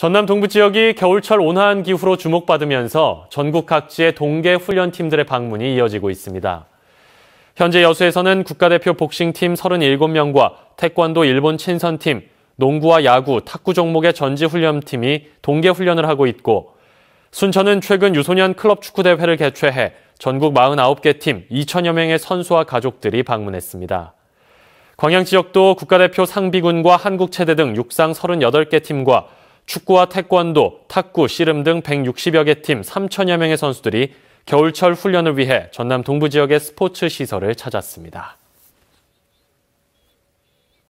전남 동부 지역이 겨울철 온화한 기후로 주목받으면서 전국 각지의 동계 훈련팀들의 방문이 이어지고 있습니다. 현재 여수에서는 국가대표 복싱팀 37명과 태권도 일본 친선팀, 농구와 야구, 탁구 종목의 전지훈련팀이 동계 훈련을 하고 있고 순천은 최근 유소년 클럽 축구대회를 개최해 전국 49개 팀 2천여 명의 선수와 가족들이 방문했습니다. 광양 지역도 국가대표 상비군과 한국체대 등 육상 38개 팀과 축구와 태권도, 탁구, 씨름 등 160여 개 팀 3천여 명의 선수들이 겨울철 훈련을 위해 전남 동부 지역의 스포츠 시설을 찾았습니다.